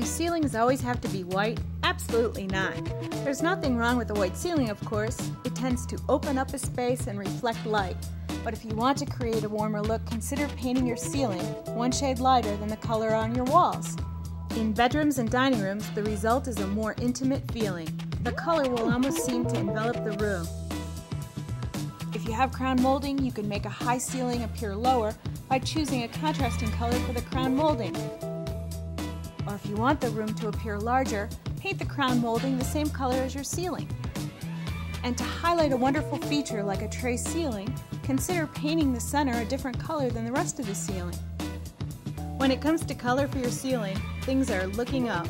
ceilings always have to be white? Absolutely not. There's nothing wrong with a white ceiling, of course. It tends to open up a space and reflect light. But if you want to create a warmer look, consider painting your ceiling one shade lighter than the color on your walls. In bedrooms and dining rooms, the result is a more intimate feeling. The color will almost seem to envelop the room. If you have crown molding, you can make a high ceiling appear lower by choosing a contrasting color for the crown molding. If you want the room to appear larger, paint the crown molding the same color as your ceiling. And to highlight a wonderful feature like a tray ceiling, consider painting the center a different color than the rest of the ceiling. When it comes to color for your ceiling, things are looking up.